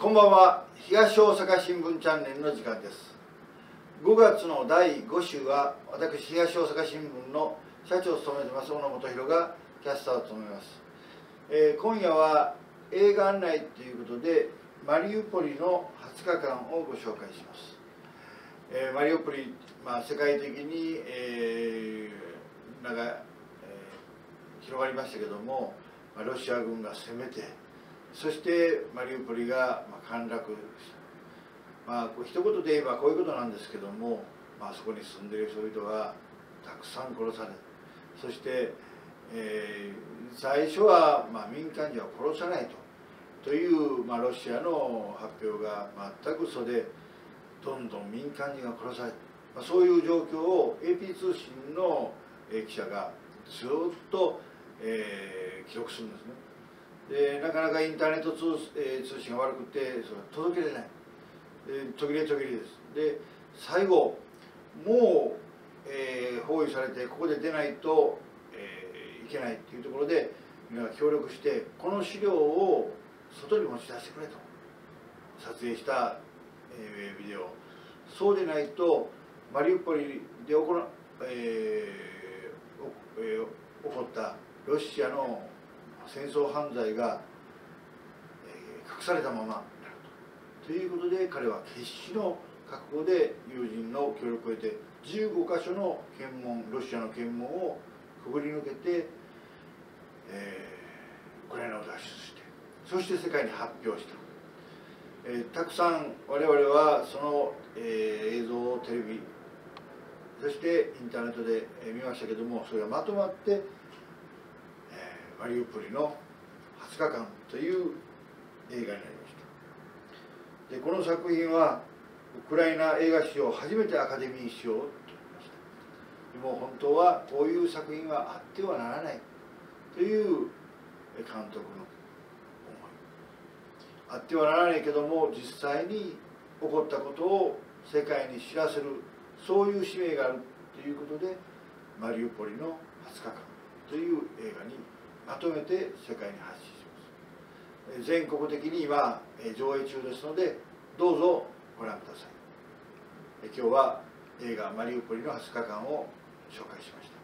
こんばんは。東大阪新聞チャンネルの時間です。5月の第5週は私東大阪新聞の社長を務めてます小野元弘がキャスターを務めます、えー、今夜は映画案内ということでマリウポリの20日間をご紹介します、えー、マリウポリ、まあ、世界的に、えー、なんか、えー、広がりましたけども、まあ、ロシア軍が攻めてそしてマリウポリが陥落したまあ一言で言えばこういうことなんですけども、まあそこに住んでいる人々がたくさん殺されそして、えー、最初は、まあ、民間人は殺さないとという、まあ、ロシアの発表が全く嘘でどんどん民間人が殺されまあ、そういう状況を AP 通信の記者がずっと、えー、記録するんですね。でなかなかインターネット通,、えー、通信が悪くてそれ届けれない、えー、途切れ途切れです。で最後もう、えー、包囲されてここで出ないと、えー、いけないっていうところで皆が協力してこの資料を外に持ち出してくれと撮影した、えー、ビデオ。そうでないとマリウポリで起こ,、えーえー、起こったロシアの戦争犯罪が、え、隠されたままになると。ということで彼は決死の覚悟で友人の協力を得て15か所の検問ロシアの検問をくぐり抜けて、えー、ウクライナを脱出してそして世界に発表した、えー、たくさん我々はその、えー、映像をテレビそしてインターネットで見ましたけどもそれがまとまってマリウポリの20日間という映画になりました。でこの作品はウクライナ映画史上初めてアカデミー賞を取りました。でも本当はこういう作品はあってはならないという監督の思い。あってはならないけども実際に起こったことを世界に知らせるそういう使命があるということでマリウポリの20日間という映画にまとめて世界に発信します。全国的に今上映中ですのでどうぞご覧ください。今日は映画「マリウポリの20日間」を紹介しました。